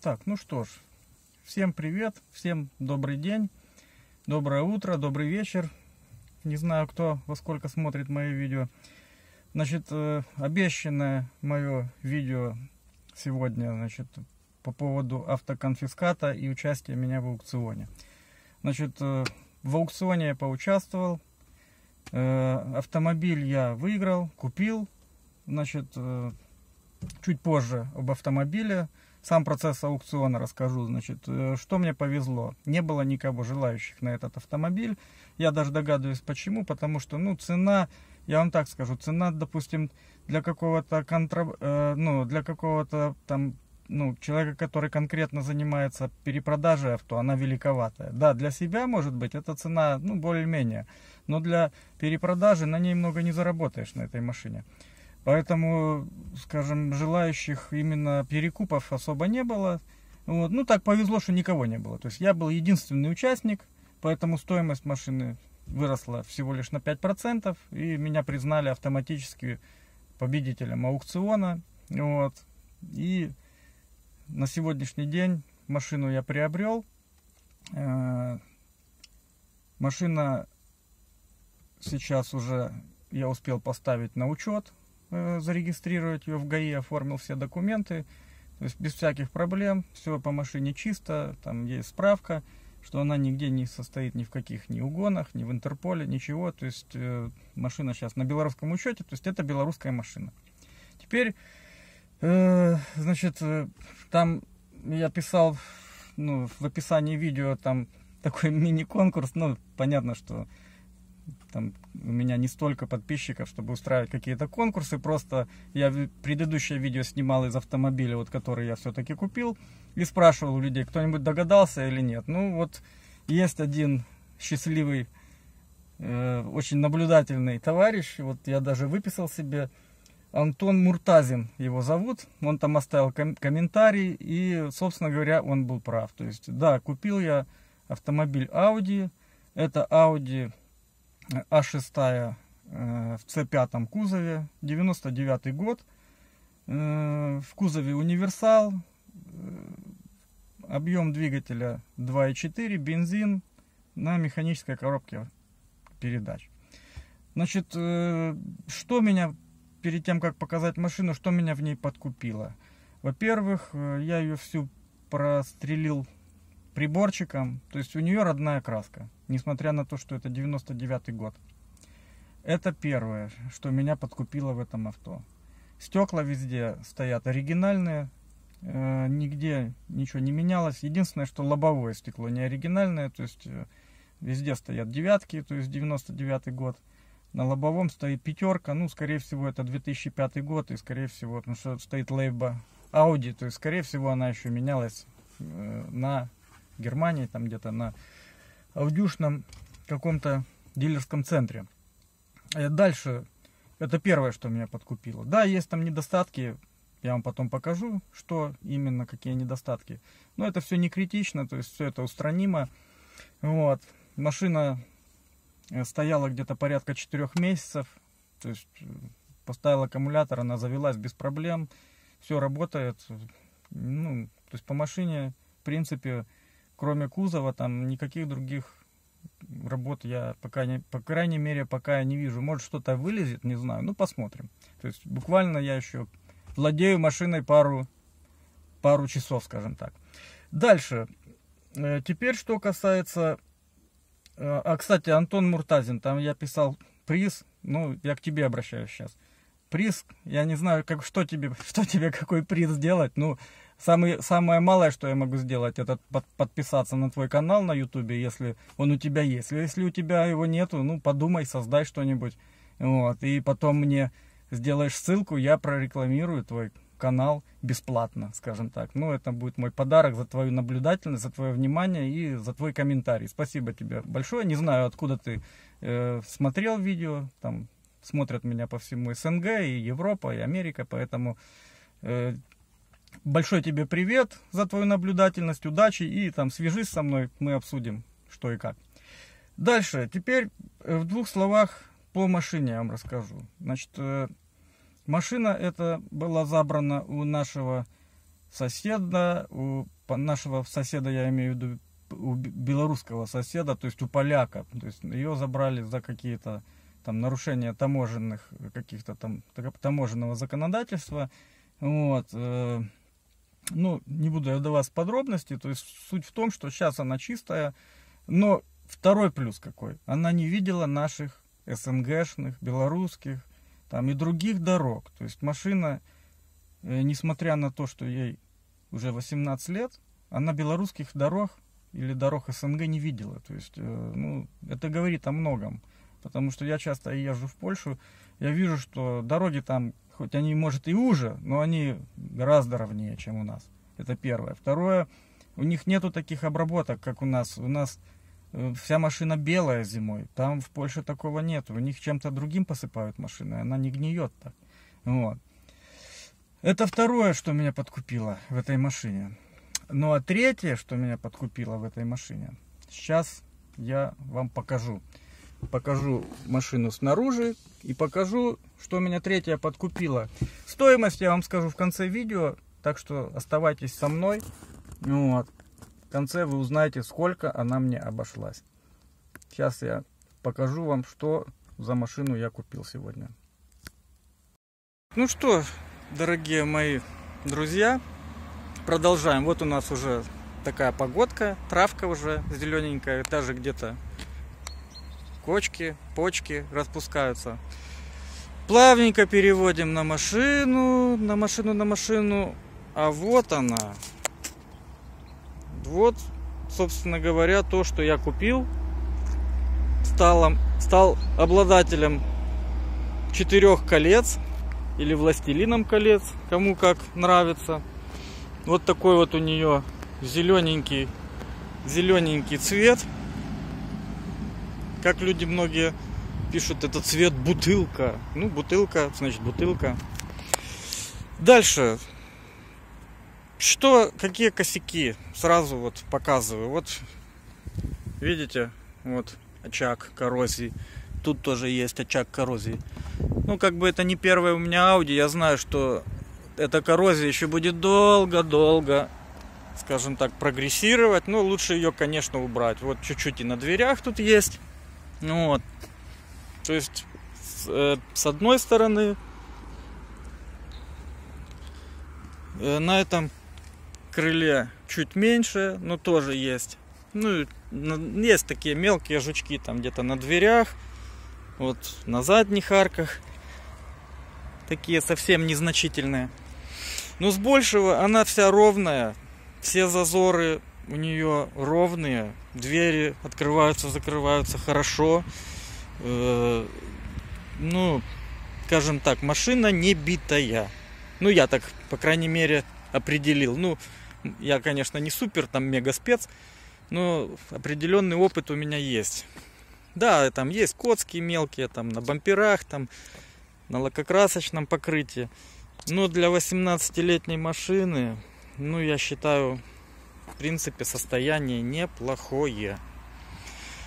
Так, ну что ж, всем привет, всем добрый день, доброе утро, добрый вечер. Не знаю, кто во сколько смотрит мои видео. Значит, э, обещанное мое видео сегодня, значит, по поводу автоконфиската и участия меня в аукционе. Значит, э, в аукционе я поучаствовал, э, автомобиль я выиграл, купил, значит, чуть позже об автомобиле сам процесс аукциона расскажу. Значит, э, что мне повезло? Не было никого желающих на этот автомобиль. Я даже догадываюсь почему. Потому что, ну, цена, я вам так скажу, цена, допустим, для какого-то контра... Э, ну, для какого-то там ну, человека, который конкретно занимается перепродажей авто, она великоватая. Да, для себя, может быть, эта цена, ну, более-менее. Но для перепродажи на ней много не заработаешь на этой машине. Поэтому, скажем, желающих именно перекупов особо не было. Вот. Ну, так повезло, что никого не было. То есть я был единственный участник, поэтому стоимость машины выросла всего лишь на 5%, и меня признали автоматически победителем аукциона. Вот. И на сегодняшний день машину я приобрел. Э, машина сейчас уже я успел поставить на учет зарегистрировать ее в ГАИ, оформил все документы, то есть без всяких проблем, все по машине чисто, там есть справка, что она нигде не состоит ни в каких ни угонах, ни в Интерполе, ничего, то есть э, машина сейчас на белорусском учете, то есть это белорусская машина. Теперь, э, значит, э, там я писал, ну, в описании видео там такой мини-конкурс, ну, понятно, что там у меня не столько подписчиков, чтобы устраивать какие-то конкурсы, просто я предыдущее видео снимал из автомобиля, вот который я все-таки купил, и спрашивал у людей, кто-нибудь догадался или нет. Ну вот есть один счастливый, э, очень наблюдательный товарищ, вот я даже выписал себе, Антон Муртазин его зовут, он там оставил ком комментарий, и, собственно говоря, он был прав. То есть, да, купил я автомобиль Audi, это Audi а6 э, в С5 кузове, 99 год. Э, в кузове универсал, э, объем двигателя 2,4, бензин на механической коробке передач. Значит, что меня, перед тем, как показать машину, что меня в ней подкупило? Во-первых, я ее всю прострелил приборчиком, то есть у нее родная краска несмотря на то, что это 99 год. Это первое, что меня подкупило в этом авто. Стекла везде стоят оригинальные, э, нигде ничего не менялось. Единственное, что лобовое стекло не оригинальное, то есть э, везде стоят девятки, то есть 99 год. На лобовом стоит пятерка, ну, скорее всего, это 2005 год, и, скорее всего, потому что стоит лейба Audi, то есть, скорее всего, она еще менялась э, на Германии, там где-то на аудюшном каком-то дилерском центре. Э, дальше, это первое, что меня подкупило. Да, есть там недостатки, я вам потом покажу, что именно, какие недостатки. Но это все не критично, то есть все это устранимо. Вот. Машина э, стояла где-то порядка 4 месяцев. То есть э, поставил аккумулятор, она завелась без проблем. Все работает. Ну, то есть по машине, в принципе, кроме кузова, там никаких других работ я пока не, по крайней мере, пока я не вижу. Может что-то вылезет, не знаю, ну посмотрим. То есть буквально я еще владею машиной пару, пару часов, скажем так. Дальше. Э, теперь что касается... Э, а, кстати, Антон Муртазин, там я писал приз, ну, я к тебе обращаюсь сейчас. Приз, я не знаю, как, что, тебе, что тебе какой приз сделать, ну, Самый, самое малое, что я могу сделать, это под, подписаться на твой канал на ютубе, если он у тебя есть. Если у тебя его нету, ну подумай, создай что-нибудь. Вот, и потом мне сделаешь ссылку, я прорекламирую твой канал бесплатно, скажем так. Ну, это будет мой подарок за твою наблюдательность, за твое внимание и за твой комментарий. Спасибо тебе большое. Не знаю, откуда ты э, смотрел видео. Там смотрят меня по всему СНГ, и Европа, и Америка, поэтому э, большой тебе привет за твою наблюдательность, удачи и там свяжись со мной, мы обсудим что и как. Дальше, теперь э, в двух словах по машине я вам расскажу. Значит, э, машина эта была забрана у нашего соседа, у нашего соседа, я имею в виду, у белорусского соседа, то есть у поляка. То есть ее забрали за какие-то там нарушения таможенных каких-то там таможенного законодательства. Вот. Ну, не буду я вдаваться в подробности. То есть суть в том, что сейчас она чистая. Но второй плюс какой. Она не видела наших СНГшных, белорусских, там и других дорог. То есть машина, э, несмотря на то, что ей уже 18 лет, она белорусских дорог или дорог СНГ не видела. То есть, э, ну, это говорит о многом. Потому что я часто езжу в Польшу, я вижу, что дороги там, хоть они, может, и уже, но они гораздо ровнее, чем у нас. Это первое. Второе, у них нету таких обработок, как у нас. У нас э, вся машина белая зимой. Там в Польше такого нет. У них чем-то другим посыпают машины, она не гниет так. Вот. Это второе, что меня подкупило в этой машине. Ну а третье, что меня подкупило в этой машине, сейчас я вам покажу. Покажу машину снаружи и покажу, что меня третье подкупило. Стоимость я вам скажу в конце видео, так что оставайтесь со мной. Вот. В конце вы узнаете, сколько она мне обошлась. Сейчас я покажу вам, что за машину я купил сегодня. Ну что, дорогие мои друзья, продолжаем. Вот у нас уже такая погодка, травка уже зелененькая, даже где-то кочки, почки распускаются. Плавненько переводим на машину, на машину, на машину. А вот она. Вот, собственно говоря, то, что я купил. Стал, стал обладателем четырех колец или властелином колец, кому как нравится. Вот такой вот у нее зелененький, зелененький цвет. Как люди многие пишут, это цвет бутылка. Ну, бутылка, значит бутылка. Дальше. Что, какие косяки? Сразу вот показываю. Вот, видите, вот очаг коррозии. Тут тоже есть очаг коррозии. Ну, как бы это не первое у меня Audi. Я знаю, что эта коррозия еще будет долго-долго, скажем так, прогрессировать. Но лучше ее, конечно, убрать. Вот чуть-чуть и на дверях тут есть. Ну вот. То есть, с, э, одной стороны, э, на этом крыле чуть меньше, но тоже есть. Ну, есть такие мелкие жучки там где-то на дверях, вот на задних арках. Такие совсем незначительные. Но с большего она вся ровная. Все зазоры у нее ровные. Двери открываются, закрываются хорошо. Э, ну, скажем так, машина не битая. Ну, я так, по крайней мере, определил. Ну, я, конечно, не супер там мега спец, но определенный опыт у меня есть. Да, там есть коцки мелкие, там на бамперах, там на лакокрасочном покрытии. Но для 18-летней машины, ну, я считаю, в принципе, состояние неплохое.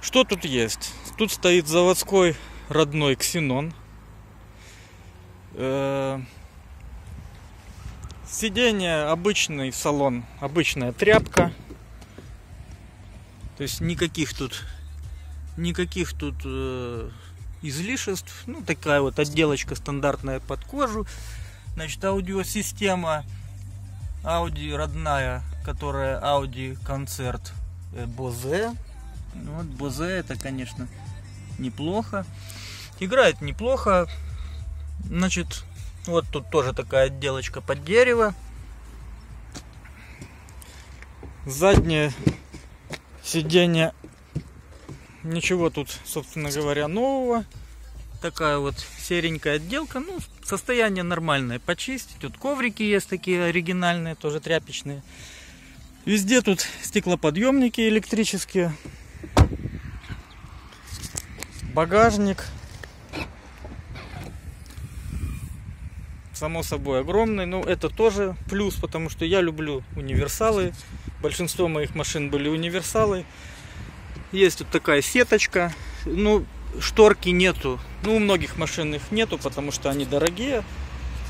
Что тут есть? Тут стоит заводской родной ксенон. Э, сиденье обычный салон, обычная тряпка. То есть никаких тут никаких тут э, излишеств. Ну, такая вот отделочка стандартная под кожу. Значит, аудиосистема Audi родная, которая Audi концерт Bose. Ну, вот Bose это, конечно, неплохо. Играет неплохо. Значит, вот тут тоже такая отделочка под дерево. Заднее сиденье. Ничего тут, собственно говоря, нового такая вот серенькая отделка. Ну, состояние нормальное. Почистить. Тут коврики есть такие оригинальные, тоже тряпичные. Везде тут стеклоподъемники электрические. Багажник. Само собой огромный. Но это тоже плюс, потому что я люблю универсалы. Большинство моих машин были универсалы. Есть тут такая сеточка. Ну, шторки нету. Ну, у многих машин их нету, потому что они дорогие.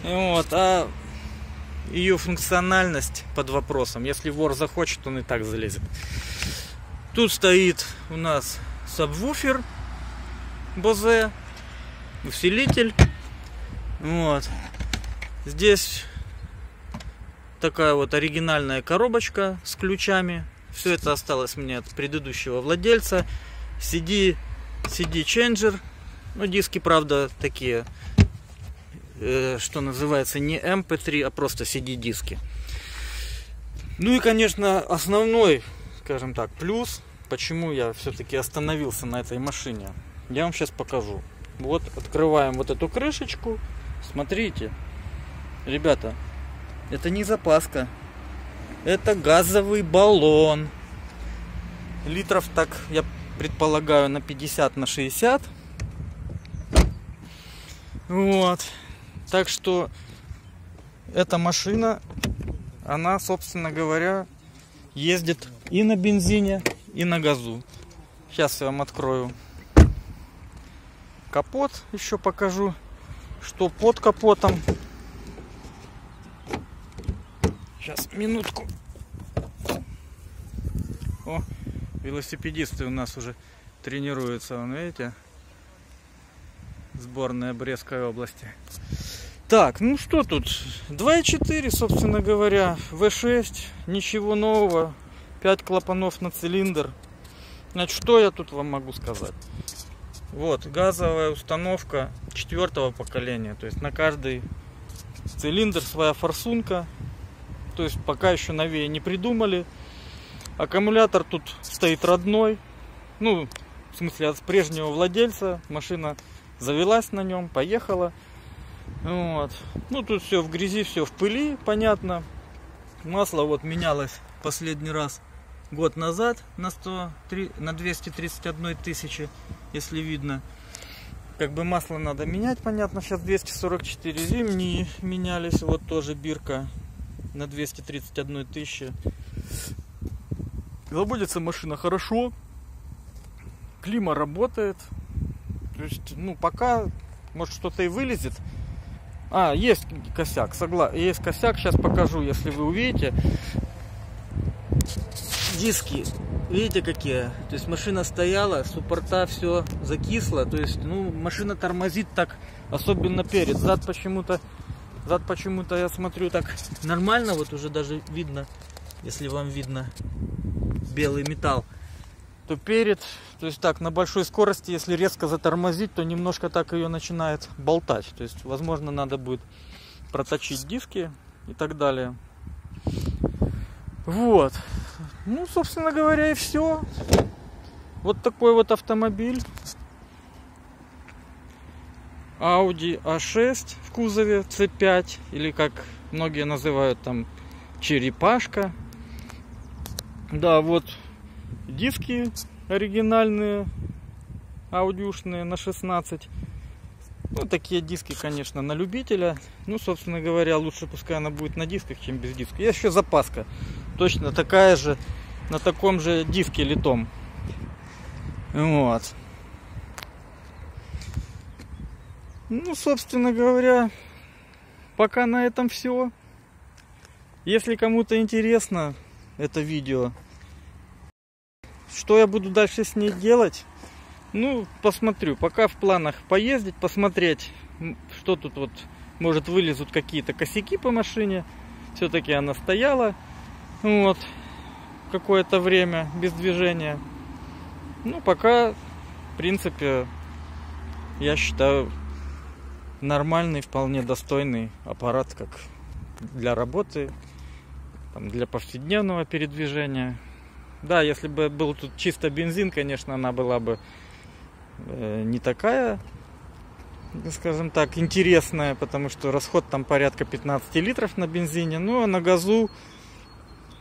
Вот, а ее функциональность под вопросом. Если вор захочет, он и так залезет. Тут стоит у нас сабвуфер Бозе, усилитель. Вот. Здесь такая вот оригинальная коробочка с ключами. Все это осталось мне от предыдущего владельца. CD, CD Changer. Ну, диски, правда, такие, э, что называется, не MP3, а просто CD-диски. Ну и, конечно, основной, скажем так, плюс, почему я все-таки остановился на этой машине, я вам сейчас покажу. Вот, открываем вот эту крышечку. Смотрите, ребята, это не запаска. Это газовый баллон. Литров так, я предполагаю, на 50 на 60. Вот. Так что эта машина, она, собственно говоря, ездит и на бензине, и на газу. Сейчас я вам открою капот, еще покажу, что под капотом. Сейчас, минутку. О, велосипедисты у нас уже тренируются, вон видите? Сборная Брестской области. Так, ну что тут? 2.4, собственно говоря, V6, ничего нового, 5 клапанов на цилиндр. Значит, что я тут вам могу сказать? Вот, газовая установка четвертого поколения, то есть на каждый цилиндр своя форсунка, то есть пока еще новее не придумали. Аккумулятор тут стоит родной. Ну, в смысле, от прежнего владельца. Машина завелась на нем, поехала. Вот. Ну, тут все в грязи, все в пыли, понятно. Масло вот менялось последний раз год назад на, 103, на 231 тысячи, если видно. Как бы масло надо менять, понятно. Сейчас 244 зимние менялись. Вот тоже бирка на 231 тысячи. Заводится машина хорошо. Клима работает. То есть, ну, пока, может, что-то и вылезет. А, есть косяк, согласен. Есть косяк, сейчас покажу, если вы увидите. Диски, видите какие? То есть машина стояла, суппорта все закисло. То есть, ну, машина тормозит так, особенно перед. Зад почему-то Зад почему-то я смотрю так нормально, вот уже даже видно, если вам видно белый металл. То перед, то есть так, на большой скорости, если резко затормозить, то немножко так ее начинает болтать. То есть, возможно, надо будет проточить диски и так далее. Вот. Ну, собственно говоря, и все. Вот такой вот автомобиль. Audi A6 в кузове C5 или как многие называют там черепашка. Да, вот диски оригинальные, аудиушные на 16. Ну, такие диски, конечно, на любителя. Ну, собственно говоря, лучше пускай она будет на дисках, чем без диска. Есть еще запаска. Точно такая же, на таком же диске литом. Вот. Ну, собственно говоря, пока на этом все. Если кому-то интересно это видео, что я буду дальше с ней делать, ну, посмотрю. Пока в планах поездить, посмотреть, что тут вот, может, вылезут какие-то косяки по машине. Все-таки она стояла, вот, какое-то время без движения. Ну, пока, в принципе, я считаю, нормальный, вполне достойный аппарат, как для работы, там, для повседневного передвижения. Да, если бы был тут чисто бензин, конечно, она была бы э, не такая, скажем так, интересная, потому что расход там порядка 15 литров на бензине. Ну, а на газу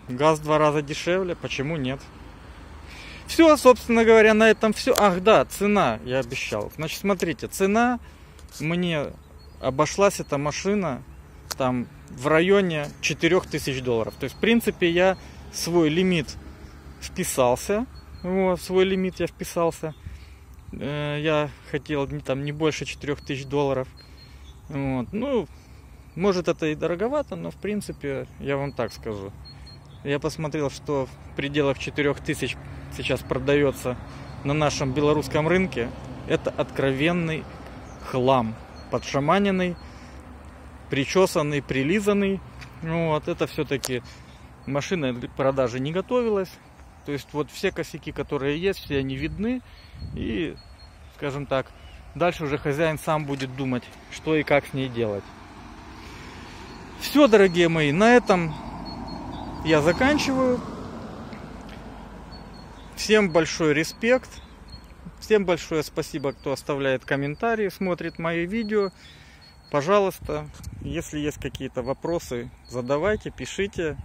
газ в два раза дешевле, почему нет? Все, собственно говоря, на этом все. Ах, да, цена, я обещал. Значит, смотрите, цена мне обошлась эта машина там в районе 4000 долларов. То есть, в принципе, я свой лимит вписался. Вот, свой лимит я вписался. Э, я хотел там не больше 4000 долларов. Вот. Ну, Может это и дороговато, но в принципе я вам так скажу. Я посмотрел, что в пределах 4000 сейчас продается на нашем белорусском рынке. Это откровенный хлам. Подшаманенный, причесанный, прилизанный. Ну вот, это все-таки машина для продажи не готовилась. То есть вот все косяки, которые есть, все они видны. И, скажем так, дальше уже хозяин сам будет думать, что и как с ней делать. Все, дорогие мои, на этом я заканчиваю. Всем большой респект. Всем большое спасибо, кто оставляет комментарии, смотрит мои видео. Пожалуйста, если есть какие-то вопросы, задавайте, пишите.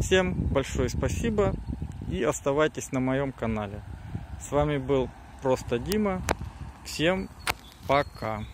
Всем большое спасибо и оставайтесь на моем канале. С вами был Просто Дима. Всем пока.